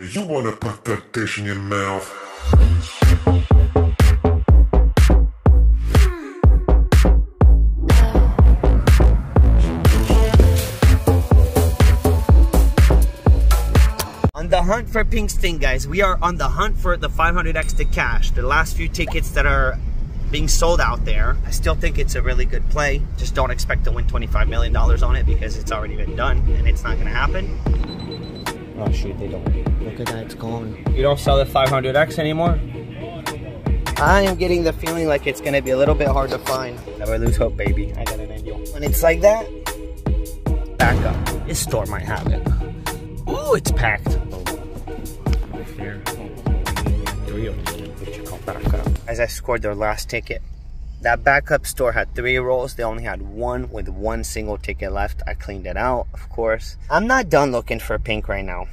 You wanna put that dish in your mouth? On the hunt for Pinkston, guys. We are on the hunt for the 500x to cash. The last few tickets that are being sold out there. I still think it's a really good play. Just don't expect to win $25 million on it because it's already been done and it's not gonna happen. Oh shoot, they don't. Look at that, it's gone. You don't sell the 500X anymore? I am getting the feeling like it's gonna be a little bit hard to find. Never lose hope, baby. I got an angel. When it's like that, back up. This store might have it. Ooh, it's packed. Three of what you call backup. As I scored their last ticket, that backup store had three rolls. They only had one with one single ticket left. I cleaned it out, of course. I'm not done looking for pink right now.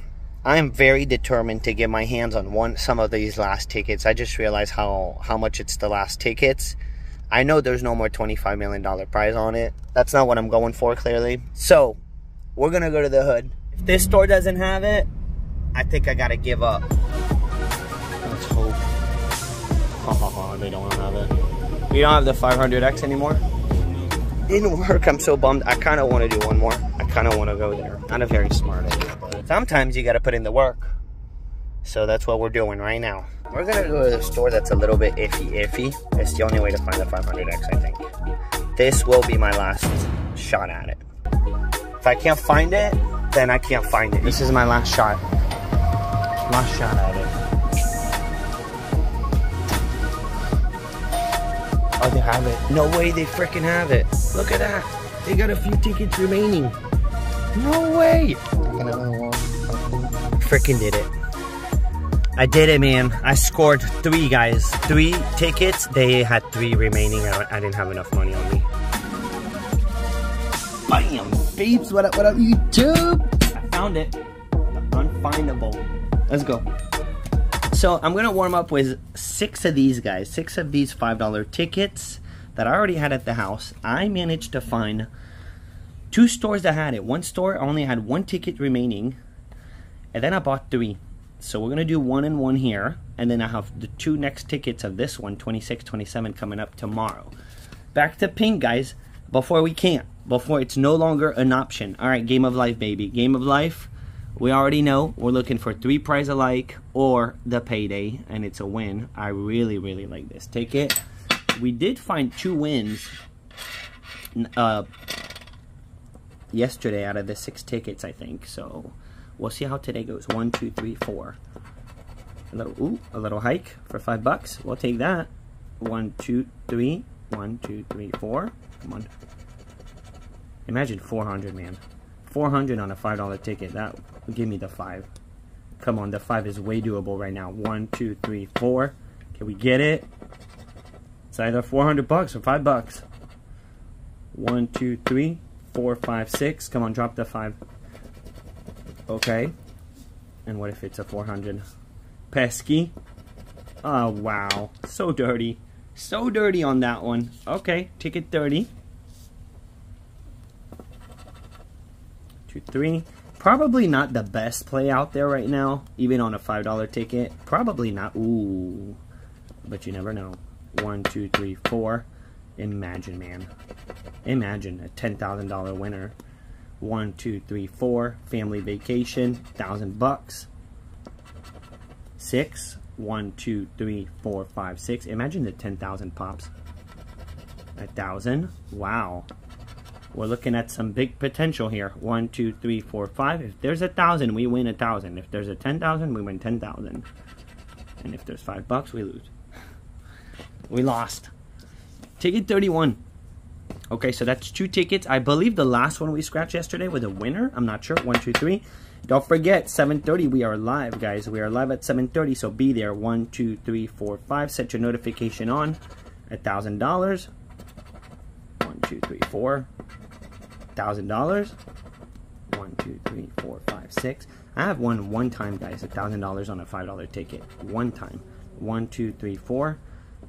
I am very determined to get my hands on one some of these last tickets. I just realized how how much it's the last tickets. I know there's no more $25 million prize on it. That's not what I'm going for, clearly. So, we're going to go to the hood. If this store doesn't have it, I think I got to give up. Let's hope. Oh, they don't have it. We don't have the 500X anymore. Didn't work. I'm so bummed. I kind of want to do one more. I kind of want to go there. Not a very smart idea, sometimes you got to put in the work. So that's what we're doing right now. We're gonna go to the store that's a little bit iffy iffy. It's the only way to find the 500X, I think. This will be my last shot at it. If I can't find it, then I can't find it. This is my last shot. Last shot at it. Oh, they have it. No way they freaking have it. Look at that. They got a few tickets remaining. No way. Freaking did it. I did it, man. I scored three, guys. Three tickets. They had three remaining. I, I didn't have enough money on me. Bam! Babes, what up, what up, YouTube? I found it. Unfindable. Let's go. So I'm gonna warm up with six of these guys, six of these $5 tickets that I already had at the house. I managed to find two stores that had it. One store only had one ticket remaining, and then I bought three. So we're gonna do one and one here, and then I have the two next tickets of this one, 26, 27, coming up tomorrow. Back to pink, guys, before we can't, before it's no longer an option. All right, game of life, baby. Game of life. We already know we're looking for three prize alike or the payday, and it's a win. I really, really like this ticket. We did find two wins uh, yesterday out of the six tickets, I think. So we'll see how today goes. One, two, three, four. A little, ooh, a little hike for five bucks. We'll take that. One, two, three. One, two, three, four. Come on. Imagine 400, man. 400 on a $5 ticket. That would give me the 5. Come on, the 5 is way doable right now. One, two, three, four. Can we get it? It's either 400 bucks or 5 bucks. One, two, three, four, five, six. Come on, drop the 5. Okay. And what if it's a 400? Pesky. Oh, wow. So dirty. So dirty on that one. Okay, ticket 30. two, three. Probably not the best play out there right now, even on a $5 ticket. Probably not. Ooh. But you never know. One, two, three, four. Imagine, man. Imagine a $10,000 winner. One, two, three, four. Family vacation. Thousand bucks. Six. One, two, three, four, five, six. Imagine the 10,000 pops. A thousand. Wow. We're looking at some big potential here. One, two, three, four, five. If there's a thousand, we win a thousand. If there's a ten thousand, we win ten thousand. And if there's five bucks, we lose. we lost. Ticket 31. Okay, so that's two tickets. I believe the last one we scratched yesterday was a winner. I'm not sure. One, two, three. Don't forget, 7.30, we are live, guys. We are live at 7.30, so be there. One, two, three, four, five. Set your notification on. A $1,000. One, two, three, four thousand dollars. One, two, three, four, five, six. I have won one time, guys, a thousand dollars on a five dollar ticket. One time. One, two, three, four.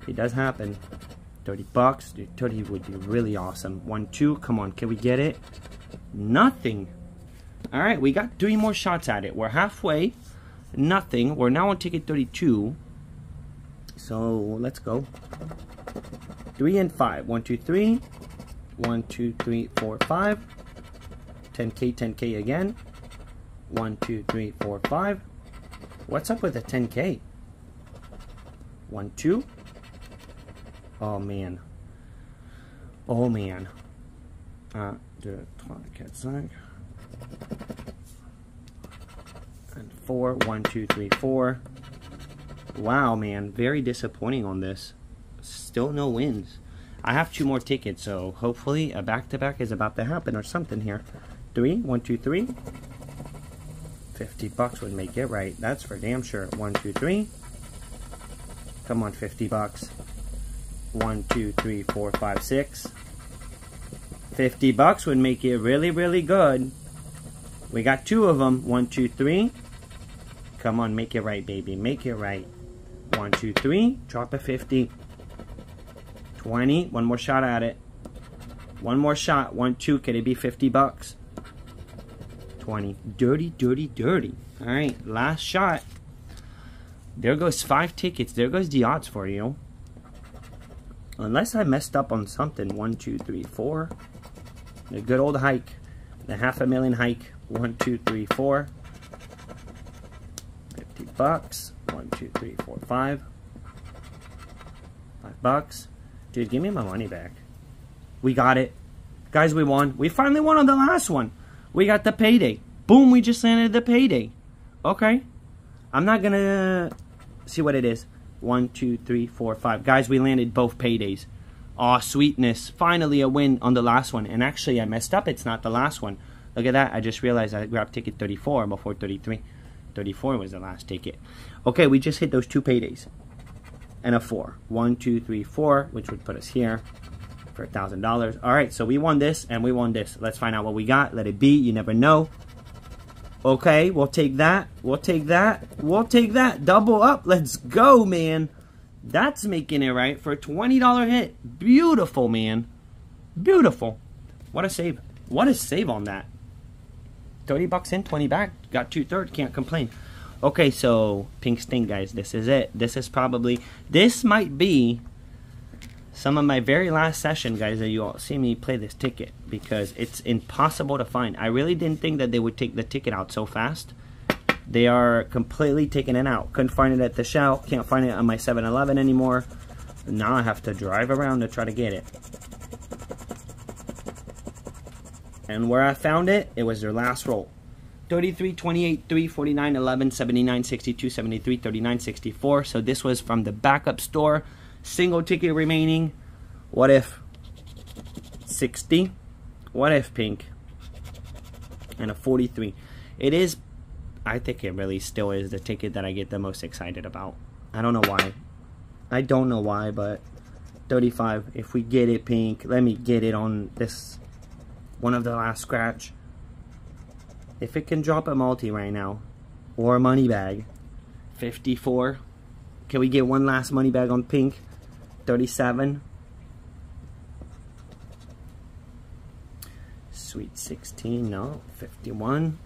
It does happen. Thirty bucks. Dude, Thirty would be really awesome. One, two. Come on, can we get it? Nothing. All right, we got three more shots at it. We're halfway. nothing. We're now on ticket 32. So let's go. Three and five. One, two, three. One, two, three, four, five. 10k, 10k again. One, two, three, four, five. What's up with the 10k? One, two. Oh man. Oh man. Uh, the cat side. And four. One, two, three, four. Wow, man. Very disappointing on this. Still no wins. I have two more tickets, so hopefully a back-to-back -back is about to happen or something here. Three. One, two, three. 50 bucks would make it right. That's for damn sure. One, two, three. Come on, 50 bucks. One, two, three, four, five, six. 50 bucks would make it really, really good. We got two of them. One, two, three. Come on, make it right, baby. Make it right. One, two, three. Drop a 50. 20. One more shot at it. One more shot. One, two. Could it be 50 bucks? 20. Dirty, dirty, dirty. All right, last shot. There goes five tickets. There goes the odds for you. Unless I messed up on something. One, two, three, four. The good old hike. The half a million hike. One, two, three, four. 50 bucks. One, two, three, four, five. Five bucks. Dude, give me my money back. We got it. Guys, we won. We finally won on the last one. We got the payday. Boom, we just landed the payday. Okay. I'm not to see what it is. One, two, three, four, five. Guys, we landed both paydays. Aw, sweetness. Finally a win on the last one. And actually, I messed up. It's not the last one. Look at that. I just realized I grabbed ticket 34 before 33. 34 was the last ticket. Okay, we just hit those two paydays. And a 4. 1, 2, 3, 4, which would put us here for a $1,000. All right, so we won this and we won this. Let's find out what we got. Let it be. You never know. Okay, we'll take that. We'll take that. We'll take that. Double up. Let's go, man. That's making it right for a $20 hit. Beautiful, man. Beautiful. What a save. What a save on that. 30 bucks in, 20 back. Got two thirds. Can't complain. Okay, so Pink Stink, guys. This is it. This is probably... This might be some of my very last session, guys, that you all see me play this ticket because it's impossible to find. I really didn't think that they would take the ticket out so fast. They are completely taking it out. Couldn't find it at the shell. Can't find it on my 7-Eleven anymore. Now I have to drive around to try to get it. And where I found it, it was their last roll. 33, 28, 3, 49, 11, 79, 62, 73, 39, 64. So this was from the backup store. Single ticket remaining. What if 60? What if pink? And a 43. It is, I think it really still is the ticket that I get the most excited about. I don't know why. I don't know why, but 35. If we get it pink, let me get it on this one of the last scratch. If it can drop a multi right now, or a money bag, 54. Can we get one last money bag on pink? 37. Sweet 16, no, 51.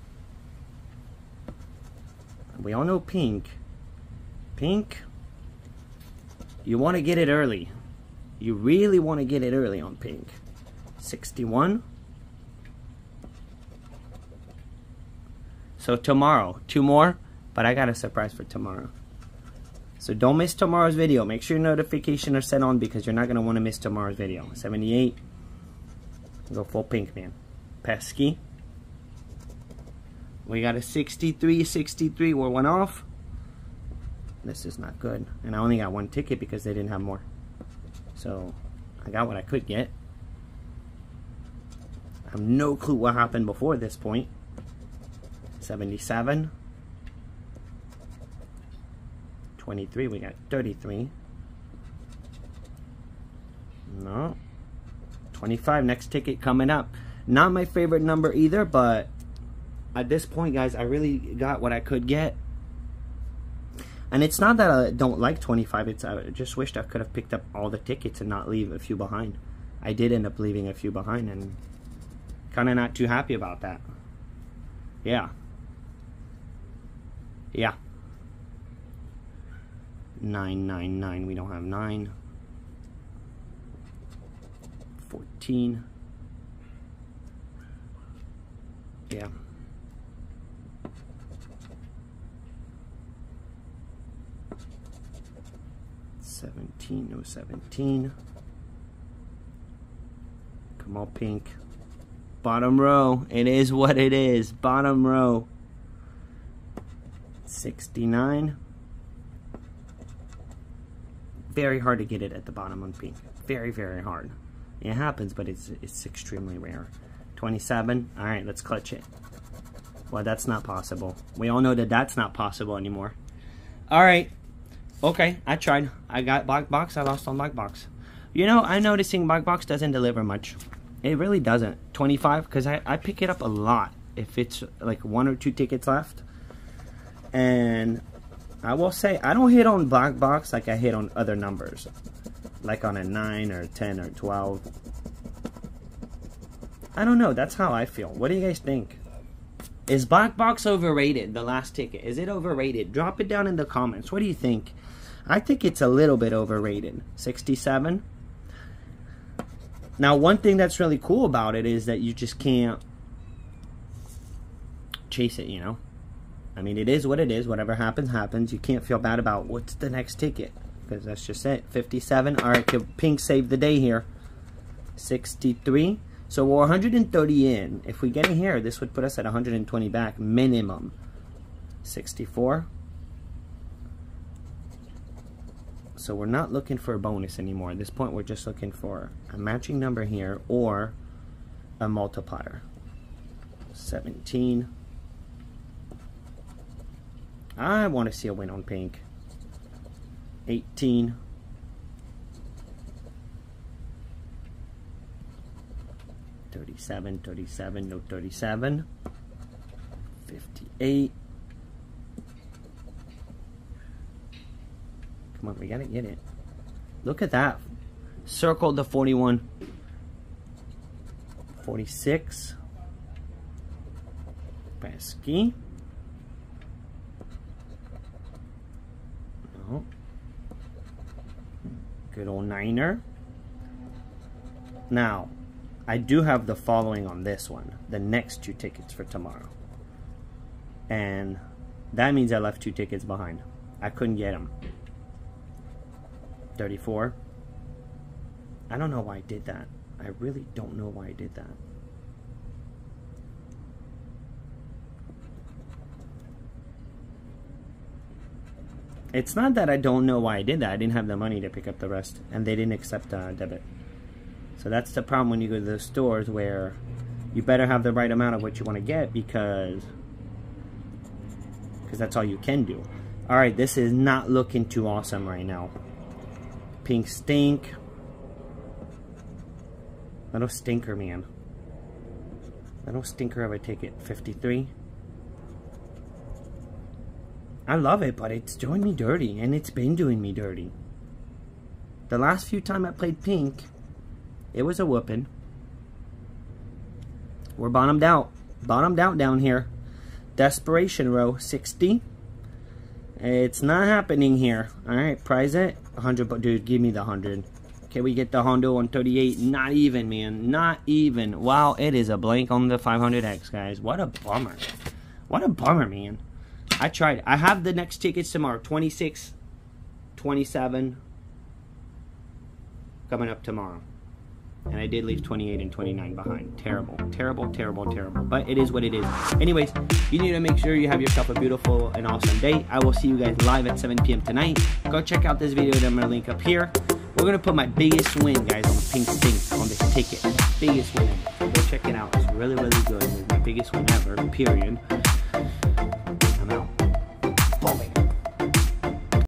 We all know pink. Pink, you want to get it early. You really want to get it early on pink. 61. So tomorrow, two more, but I got a surprise for tomorrow. So don't miss tomorrow's video. Make sure your notifications are set on because you're not going to want to miss tomorrow's video. 78. Go full pink, man. Pesky. We got a 63, 63. We're one off. This is not good. And I only got one ticket because they didn't have more. So I got what I could get. I have no clue what happened before this point. 77. 23, we got 33. No. 25, next ticket coming up. Not my favorite number either, but at this point, guys, I really got what I could get. And it's not that I don't like 25, it's I just wished I could have picked up all the tickets and not leave a few behind. I did end up leaving a few behind and kind of not too happy about that. Yeah. Yeah. 999. We don't have 9. 14. Yeah. 17, no 17. Come on, pink. Bottom row. It is what it is. Bottom row. 69. Very hard to get it at the bottom on pink. Very, very hard. It happens, but it's, it's extremely rare. 27. All right, let's clutch it. Well, that's not possible. We all know that that's not possible anymore. All right. Okay, I tried. I got black box. I lost on black box. You know, I'm noticing black box doesn't deliver much. It really doesn't. 25, because I, I pick it up a lot if it's like one or two tickets left. And I will say, I don't hit on black box like I hit on other numbers. Like on a 9 or 10 or 12. I don't know. That's how I feel. What do you guys think? Is Black Box overrated, the last ticket? Is it overrated? Drop it down in the comments. What do you think? I think it's a little bit overrated. 67. Now, one thing that's really cool about it is that you just can't chase it, you know? I mean, it is what it is. Whatever happens, happens. You can't feel bad about what's the next ticket. Because that's just it. 57. All right, Pink saved the day here. 63. So we're 130 in. If we get in here, this would put us at 120 back minimum. 64. So we're not looking for a bonus anymore. At this point, we're just looking for a matching number here or a multiplier. 17. I want to see a win on pink. 18. 37, 37, no 37, 58. Come on, we gotta get it. Look at that. Circle the 41. 46. Pesky. 9er. Now, I do have the following on this one, the next two tickets for tomorrow. And that means I left two tickets behind. I couldn't get them. 34. I don't know why I did that. I really don't know why I did that. It's not that I don't know why I did that. I didn't have the money to pick up the rest. And they didn't accept uh, debit. So that's the problem when you go to the stores where you better have the right amount of what you want to get because because that's all you can do. All right, this is not looking too awesome right now. Pink stink. Little stinker, man. Little stinker of a ticket. 53. I love it, but it's doing me dirty, and it's been doing me dirty. The last few time I played pink, it was a whooping. We're bottomed out. Bottomed out down here. Desperation row, 60. It's not happening here. Alright, prize it. 100, but dude, give me the 100. Can we get the Hondo on 38? Not even, man. Not even. Wow, it is a blank on the 500X, guys. What a bummer. What a bummer, man. I tried. I have the next tickets tomorrow. 26, 27. Coming up tomorrow and I did leave 28 and 29 behind. Terrible, terrible, terrible, terrible. But it is what it is. Anyways, you need to make sure you have yourself a beautiful and awesome day. I will see you guys live at 7 p.m. tonight. Go check out this video that I'm going to link up here. We're going to put my biggest win, guys, on the Pink Stink on this ticket. Biggest win. Go check it out. It's really, really good. It's my biggest win ever, period.